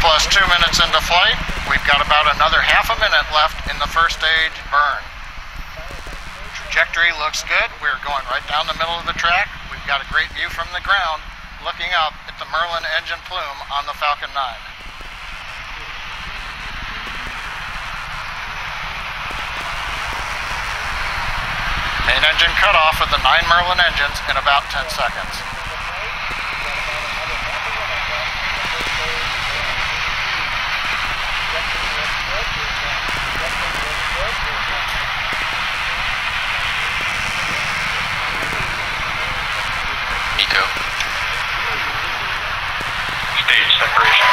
Plus two minutes into flight. We've got about another half a minute left in the first stage burn. Trajectory looks good. We're going right down the middle of the track. We've got a great view from the ground looking up at the Merlin engine plume on the Falcon 9. Main engine cutoff of the nine Merlin engines in about 10 seconds. Stage separation.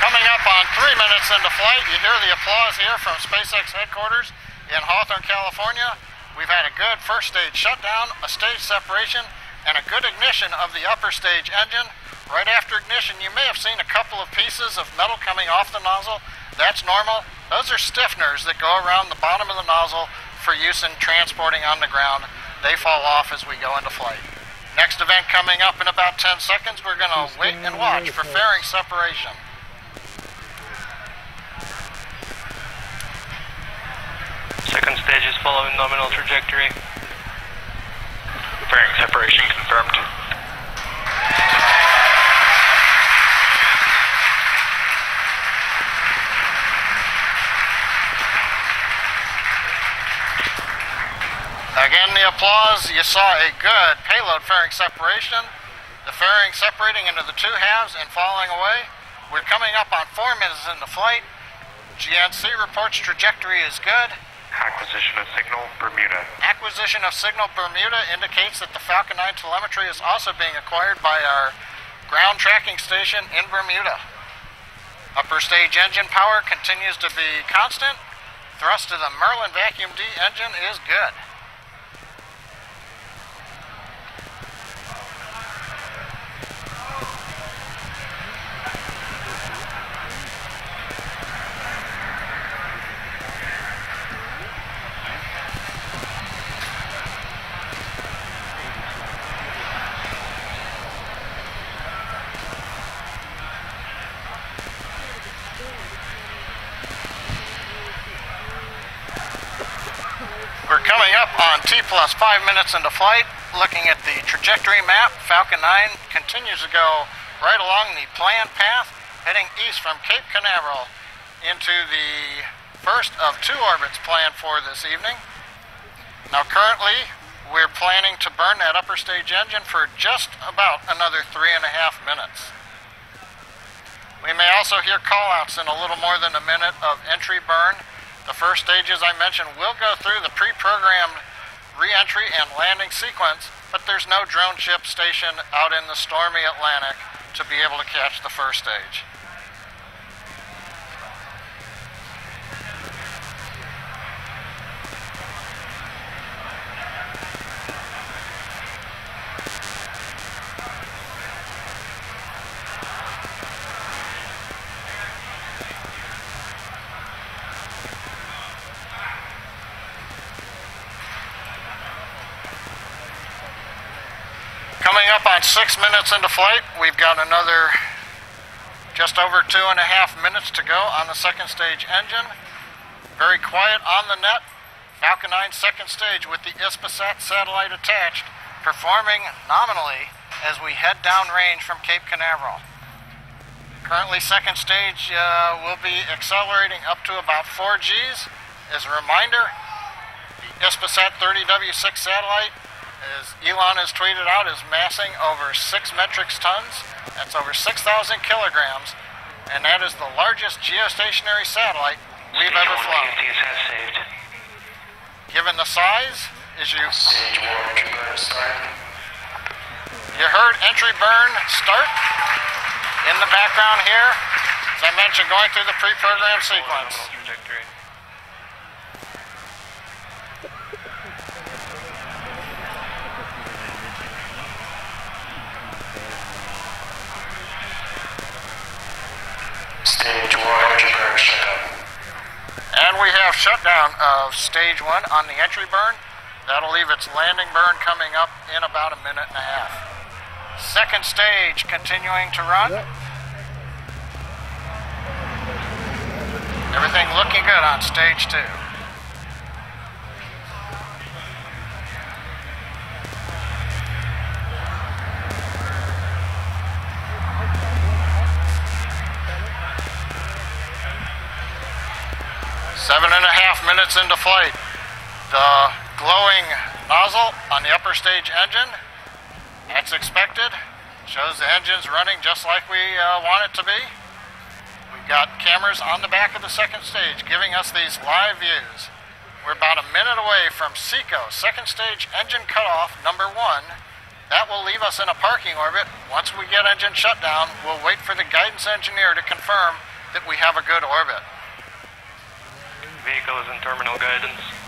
Coming up on three minutes into flight, you hear the applause here from SpaceX headquarters in Hawthorne, California. We've had a good first stage shutdown, a stage separation, and a good ignition of the upper stage engine. Right after ignition, you may have seen a couple of pieces of metal coming off the nozzle. That's normal. Those are stiffeners that go around the bottom of the nozzle for use in transporting on the ground. They fall off as we go into flight. Next event coming up in about 10 seconds, we're going to wait and watch for fairing separation. Second stage is following nominal trajectory. Fairing separation confirmed. Applause. You saw a good payload fairing separation. The fairing separating into the two halves and falling away. We're coming up on four minutes into flight. GNC reports trajectory is good. Acquisition of signal, Bermuda. Acquisition of signal Bermuda indicates that the Falcon 9 telemetry is also being acquired by our ground tracking station in Bermuda. Upper stage engine power continues to be constant. Thrust of the Merlin Vacuum D engine is good. Up on T plus five minutes into flight. looking at the trajectory map, Falcon 9 continues to go right along the planned path, heading east from Cape Canaveral into the first of two orbits planned for this evening. Now, currently, we're planning to burn that upper stage engine for just about another three and a half minutes. We may also hear callouts in a little more than a minute of entry burn. The first stage, as I mentioned, will go through the pre-programmed re-entry and landing sequence, but there's no drone ship stationed out in the stormy Atlantic to be able to catch the first stage. Six minutes into flight, we've got another just over two and a half minutes to go on the second stage engine. Very quiet on the net. Falcon 9 second stage with the Hispasat satellite attached, performing nominally as we head downrange from Cape Canaveral. Currently, second stage uh, will be accelerating up to about 4 Gs. As a reminder, the Hispasat 30W6 satellite as Elon has tweeted out, is massing over six metric tons. That's over 6,000 kilograms, and that is the largest geostationary satellite we've ever flown. Given the size, as you Stage one, entry burn start. you heard entry burn start in the background here. As I mentioned, going through the pre-programmed sequence. Of stage one on the entry burn. That'll leave its landing burn coming up in about a minute and a half. Second stage continuing to run. Everything looking good on stage two. Seven and a half minutes into flight. The glowing nozzle on the upper stage engine, that's expected. Shows the engine's running just like we uh, want it to be. We've got cameras on the back of the second stage giving us these live views. We're about a minute away from SECO, second stage engine cutoff number one. That will leave us in a parking orbit. Once we get engine shutdown, we'll wait for the guidance engineer to confirm that we have a good orbit. Vehicle is in terminal guidance.